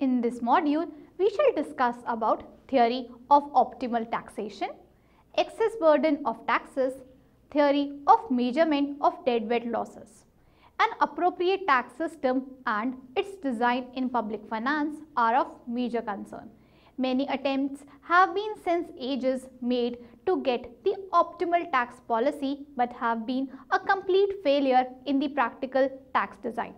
In this module, we shall discuss about theory of optimal taxation, excess burden of taxes, theory of measurement of deadweight losses. An appropriate tax system and its design in public finance are of major concern. Many attempts have been since ages made to get the optimal tax policy but have been a complete failure in the practical tax design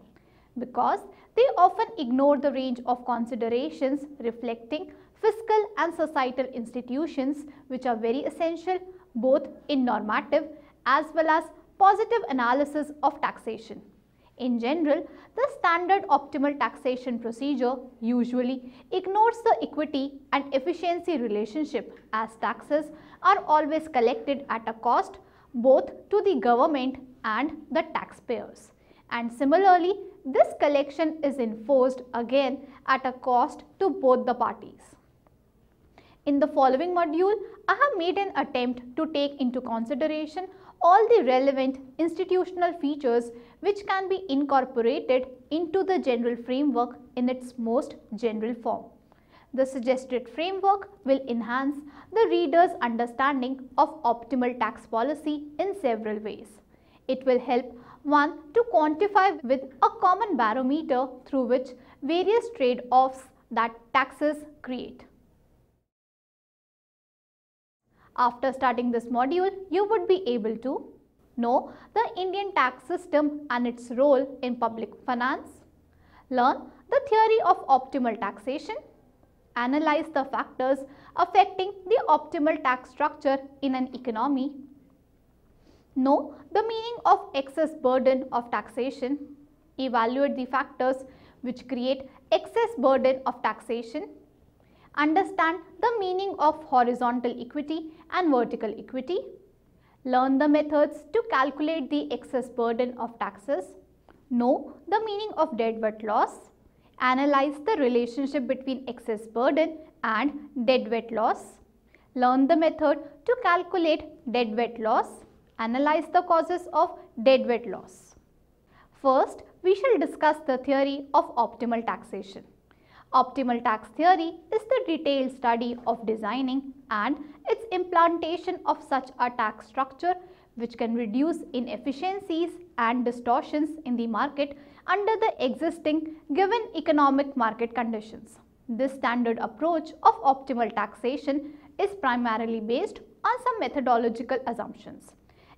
because they often ignore the range of considerations reflecting fiscal and societal institutions which are very essential both in normative as well as positive analysis of taxation. In general, the standard optimal taxation procedure usually ignores the equity and efficiency relationship as taxes are always collected at a cost both to the government and the taxpayers. And similarly, this collection is enforced again at a cost to both the parties. In the following module, I have made an attempt to take into consideration all the relevant institutional features which can be incorporated into the general framework in its most general form. The suggested framework will enhance the reader's understanding of optimal tax policy in several ways. It will help one to quantify with a common barometer through which various trade-offs that taxes create. After starting this module, you would be able to know the Indian tax system and its role in public finance, learn the theory of optimal taxation, analyze the factors affecting the optimal tax structure in an economy, know the meaning of excess burden of taxation, evaluate the factors which create excess burden of taxation, understand the meaning of horizontal equity and vertical equity, learn the methods to calculate the excess burden of taxes, know the meaning of deadweight loss, analyze the relationship between excess burden and deadweight loss, learn the method to calculate deadweight loss, analyze the causes of deadweight loss. First, we shall discuss the theory of optimal taxation. Optimal tax theory is the detailed study of designing and its implantation of such a tax structure which can reduce inefficiencies and distortions in the market under the existing given economic market conditions. This standard approach of optimal taxation is primarily based on some methodological assumptions.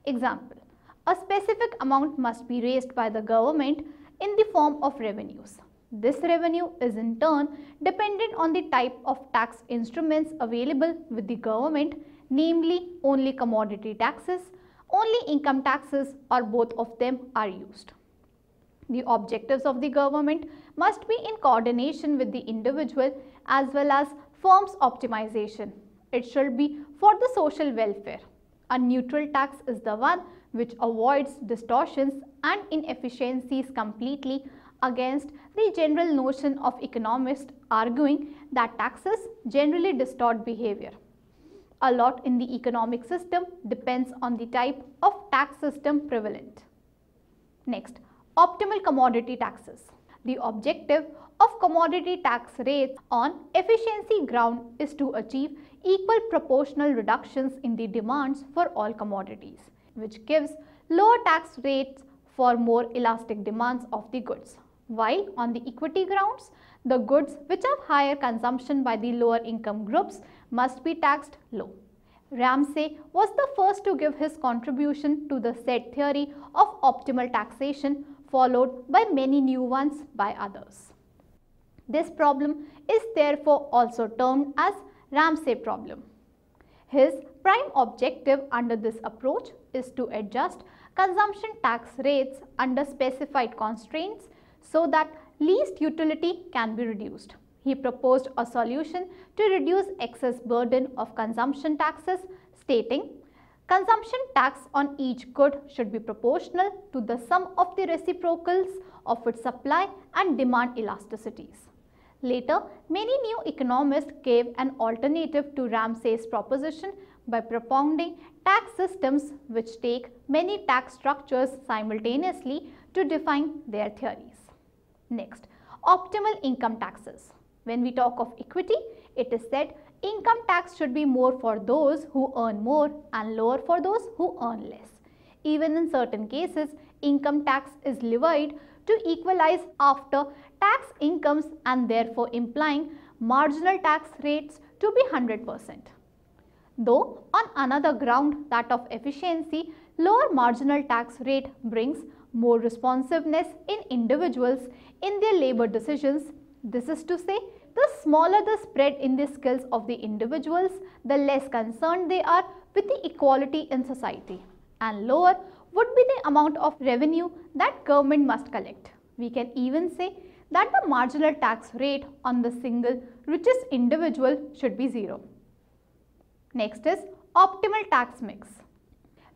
Example, a specific amount must be raised by the government in the form of revenues. This revenue is in turn dependent on the type of tax instruments available with the government, namely only commodity taxes, only income taxes or both of them are used. The objectives of the government must be in coordination with the individual as well as firm's optimization. It should be for the social welfare. A neutral tax is the one which avoids distortions and inefficiencies completely against the general notion of economists arguing that taxes generally distort behavior. A lot in the economic system depends on the type of tax system prevalent. Next, optimal commodity taxes. The objective of commodity tax rates on efficiency ground is to achieve equal proportional reductions in the demands for all commodities, which gives lower tax rates for more elastic demands of the goods while on the equity grounds, the goods which have higher consumption by the lower income groups must be taxed low. Ramsey was the first to give his contribution to the said theory of optimal taxation followed by many new ones by others. This problem is therefore also termed as Ramsey problem. His prime objective under this approach is to adjust consumption tax rates under specified constraints so that least utility can be reduced. He proposed a solution to reduce excess burden of consumption taxes stating consumption tax on each good should be proportional to the sum of the reciprocals of its supply and demand elasticities. Later, many new economists gave an alternative to Ramsey's proposition by propounding tax systems which take many tax structures simultaneously to define their theories. Next, optimal income taxes. When we talk of equity, it is said income tax should be more for those who earn more and lower for those who earn less. Even in certain cases, income tax is levied to equalize after tax incomes and therefore implying marginal tax rates to be 100%. Though on another ground that of efficiency, lower marginal tax rate brings more responsiveness in individuals in their labor decisions. This is to say, the smaller the spread in the skills of the individuals, the less concerned they are with the equality in society and lower would be the amount of revenue that government must collect. We can even say that the marginal tax rate on the single richest individual should be zero. Next is optimal tax mix.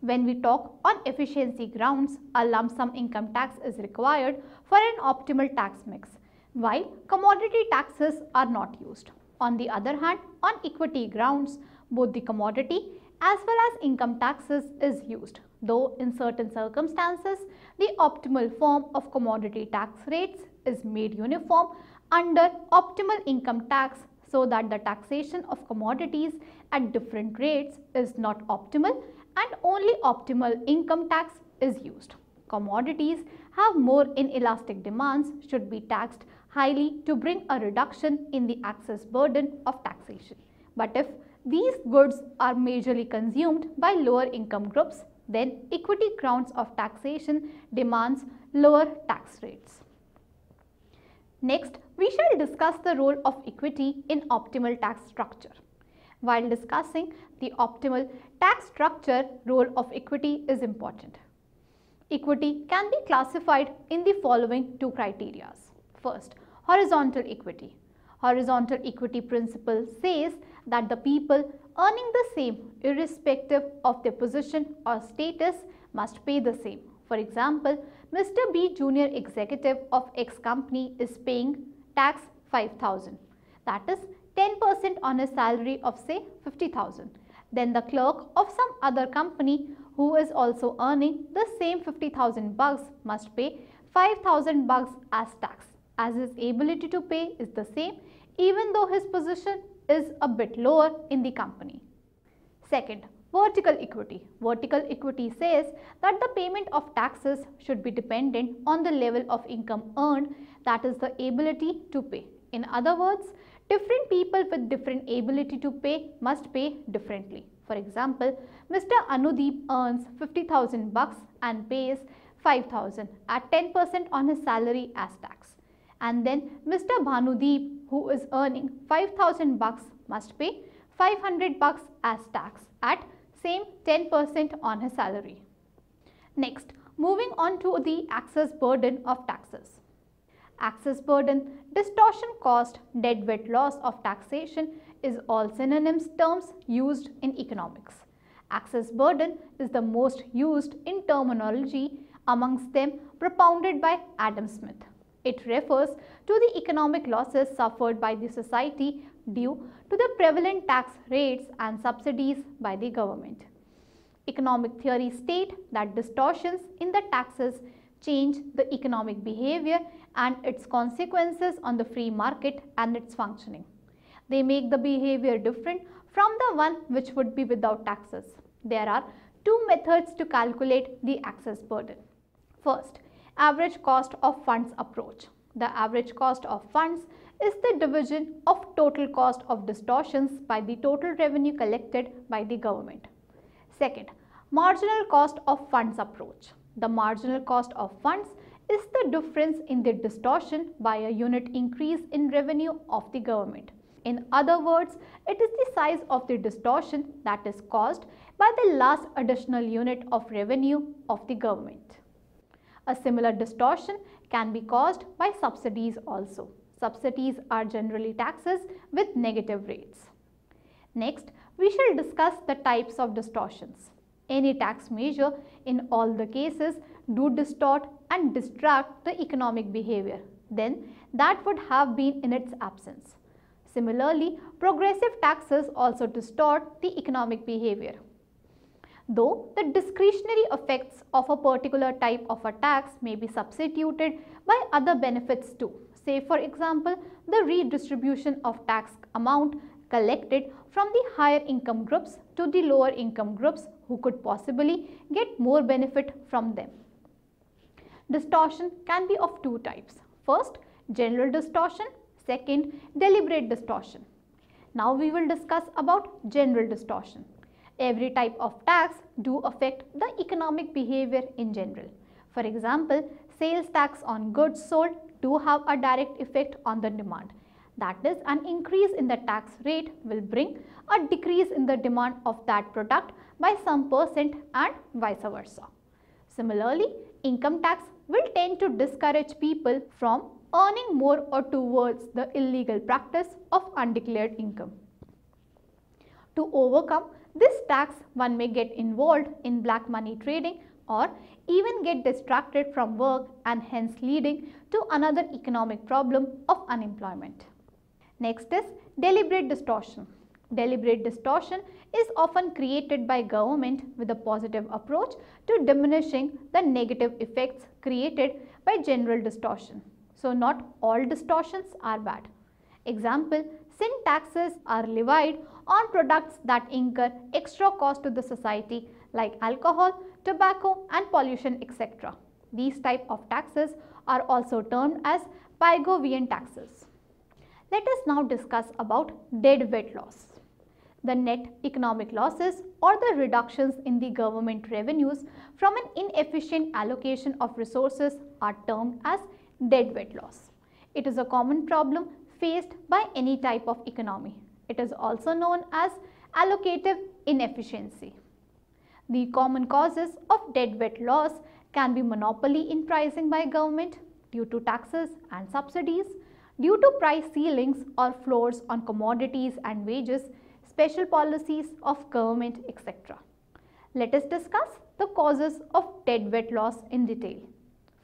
When we talk on efficiency grounds, a lump sum income tax is required for an optimal tax mix, while commodity taxes are not used. On the other hand, on equity grounds, both the commodity as well as income taxes is used, though in certain circumstances, the optimal form of commodity tax rates is made uniform under optimal income tax so that the taxation of commodities at different rates is not optimal and only optimal income tax is used. Commodities have more inelastic demands should be taxed highly to bring a reduction in the excess burden of taxation. But if these goods are majorly consumed by lower income groups, then equity grounds of taxation demands lower tax rates. Next, we shall discuss the role of equity in optimal tax structure. While discussing the optimal tax structure, role of equity is important. Equity can be classified in the following two criteria. First, horizontal equity. Horizontal equity principle says that the people earning the same irrespective of their position or status must pay the same. For example, Mr. B junior executive of X company is paying tax 5000 that is 10% on his salary of say 50,000. Then the clerk of some other company who is also earning the same 50,000 bucks must pay 5,000 bucks as tax as his ability to pay is the same even though his position is a bit lower in the company. Second, vertical equity. Vertical equity says that the payment of taxes should be dependent on the level of income earned that is the ability to pay. In other words, different people with different ability to pay must pay differently. For example, Mr. Anudeep earns 50,000 bucks and pays 5000 at 10% on his salary as tax. And then Mr. Bhanudeep who is earning 5000 bucks must pay 500 bucks as tax at same 10% on his salary. Next, moving on to the excess burden of taxes. Excess burden, distortion cost, deadweight loss of taxation is all synonyms terms used in economics. Excess burden is the most used in terminology amongst them propounded by Adam Smith. It refers to the economic losses suffered by the society due to the prevalent tax rates and subsidies by the government. Economic theory state that distortions in the taxes change the economic behavior and its consequences on the free market and its functioning. They make the behavior different from the one which would be without taxes. There are two methods to calculate the excess burden. First, average cost of funds approach. The average cost of funds is the division of total cost of distortions by the total revenue collected by the government. Second, marginal cost of funds approach. The marginal cost of funds is the difference in the distortion by a unit increase in revenue of the government. In other words, it is the size of the distortion that is caused by the last additional unit of revenue of the government. A similar distortion can be caused by subsidies also. Subsidies are generally taxes with negative rates. Next, we shall discuss the types of distortions. Any tax measure in all the cases do distort and distract the economic behavior. Then that would have been in its absence. Similarly, progressive taxes also distort the economic behavior. Though the discretionary effects of a particular type of a tax may be substituted by other benefits too. Say for example, the redistribution of tax amount collected from the higher income groups to the lower income groups who could possibly get more benefit from them. Distortion can be of two types. First, general distortion. Second, deliberate distortion. Now we will discuss about general distortion. Every type of tax do affect the economic behavior in general. For example, sales tax on goods sold do have a direct effect on the demand. That is, an increase in the tax rate will bring a decrease in the demand of that product by some percent and vice versa. Similarly, income tax will tend to discourage people from earning more or towards the illegal practice of undeclared income. To overcome this tax, one may get involved in black money trading or even get distracted from work and hence leading to another economic problem of unemployment. Next is deliberate distortion. Deliberate distortion is often created by government with a positive approach to diminishing the negative effects created by general distortion. So not all distortions are bad. Example, sin taxes are levied on products that incur extra cost to the society like alcohol, tobacco and pollution etc. These type of taxes are also termed as Pigouvian taxes. Let us now discuss about deadweight loss. The net economic losses or the reductions in the government revenues from an inefficient allocation of resources are termed as deadweight loss. It is a common problem faced by any type of economy. It is also known as allocative inefficiency. The common causes of deadweight loss can be monopoly in pricing by government due to taxes and subsidies, due to price ceilings or floors on commodities and wages, special policies of government etc. Let us discuss the causes of deadweight loss in detail.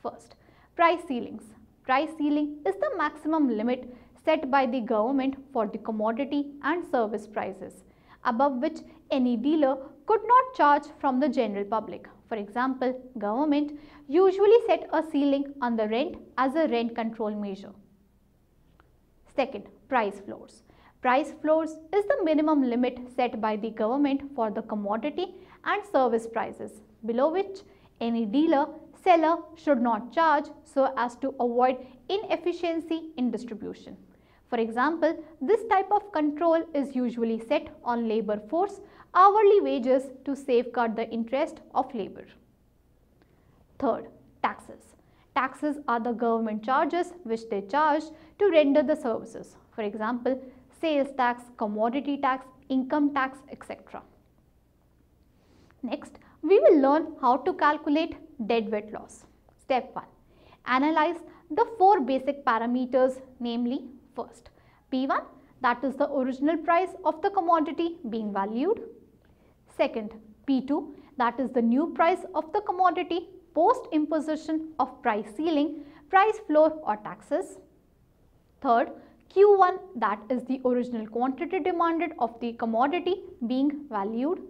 First, price ceilings. Price ceiling is the maximum limit set by the government for the commodity and service prices, above which any dealer could not charge from the general public. For example, government usually set a ceiling on the rent as a rent control measure. Second, price floors. Price floors is the minimum limit set by the government for the commodity and service prices, below which any dealer, seller should not charge so as to avoid inefficiency in distribution. For example, this type of control is usually set on labor force hourly wages to safeguard the interest of labor. Third, taxes. Taxes are the government charges which they charge to render the services. For example, sales tax, commodity tax, income tax, etc. Next, we will learn how to calculate deadweight loss. Step 1. Analyze the four basic parameters namely first P1 that is the original price of the commodity being valued. Second P2 that is the new price of the commodity post imposition of price ceiling, price floor or taxes. Third Q1 that is the original quantity demanded of the commodity being valued.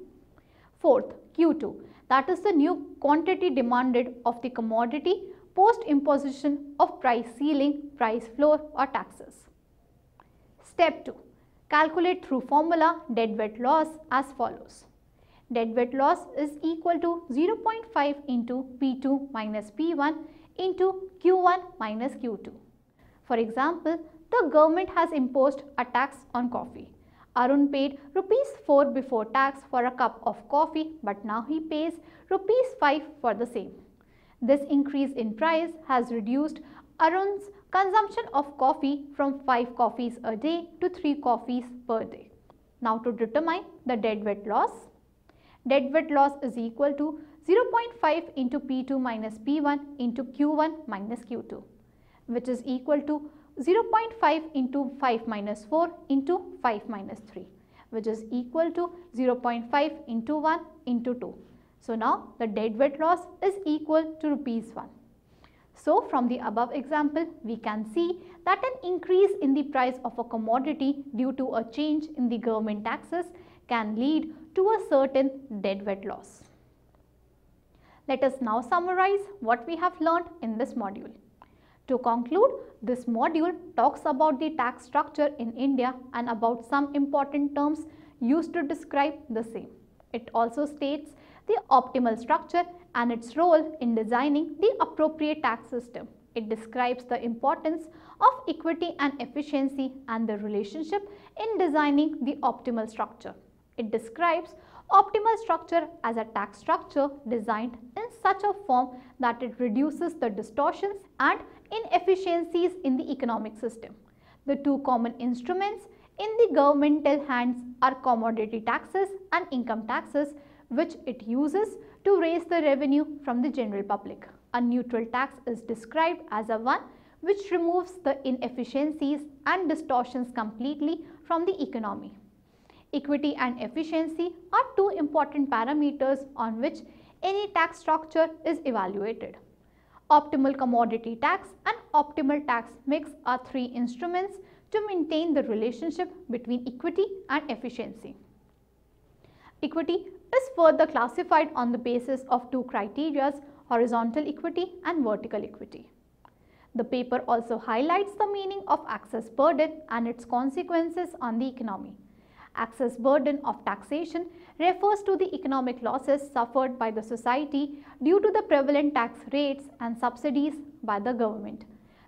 Fourth Q2 that is the new quantity demanded of the commodity post imposition of price ceiling, price floor or taxes. Step 2. Calculate through formula deadweight loss as follows. Deadweight loss is equal to 0.5 into P2 minus P1 into Q1 minus Q2. For example, the government has imposed a tax on coffee. Arun paid rupees 4 before tax for a cup of coffee but now he pays rupees 5 for the same. This increase in price has reduced Arun's consumption of coffee from 5 coffees a day to 3 coffees per day. Now to determine the deadweight loss, deadweight loss is equal to 0.5 into P2 minus P1 into Q1 minus Q2 which is equal to 0.5 into 5 minus 4 into 5 minus 3 which is equal to 0.5 into 1 into 2. So now the deadweight loss is equal to rupees 1. So from the above example, we can see that an increase in the price of a commodity due to a change in the government taxes can lead to a certain deadweight loss. Let us now summarize what we have learned in this module. To conclude, this module talks about the tax structure in India and about some important terms used to describe the same. It also states the optimal structure and its role in designing the appropriate tax system. It describes the importance of equity and efficiency and the relationship in designing the optimal structure. It describes optimal structure as a tax structure designed in such a form that it reduces the distortions and inefficiencies in the economic system. The two common instruments in the governmental hands are commodity taxes and income taxes which it uses to raise the revenue from the general public. A neutral tax is described as a one which removes the inefficiencies and distortions completely from the economy. Equity and efficiency are two important parameters on which any tax structure is evaluated. Optimal commodity tax and optimal tax mix are three instruments to maintain the relationship between equity and efficiency. Equity is further classified on the basis of two criteria horizontal equity and vertical equity. The paper also highlights the meaning of excess burden and its consequences on the economy. Excess burden of taxation refers to the economic losses suffered by the society due to the prevalent tax rates and subsidies by the government.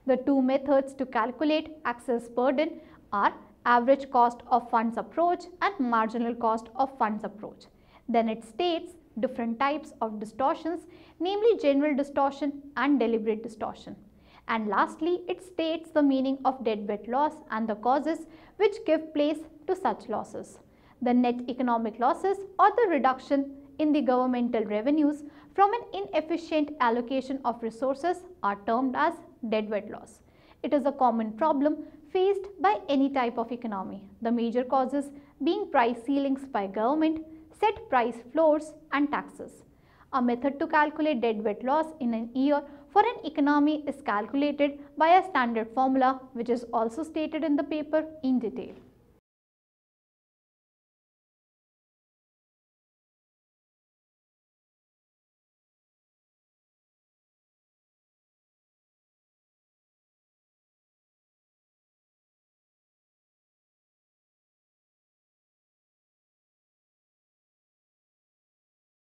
The two methods to calculate excess burden are average cost of funds approach and marginal cost of funds approach. Then it states different types of distortions namely general distortion and deliberate distortion. And lastly, it states the meaning of deadweight loss and the causes which give place to such losses. The net economic losses or the reduction in the governmental revenues from an inefficient allocation of resources are termed as deadweight loss. It is a common problem faced by any type of economy. The major causes being price ceilings by government, set price floors and taxes. A method to calculate deadweight loss in an year for an economy is calculated by a standard formula which is also stated in the paper in detail.